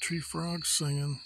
tree frogs singing.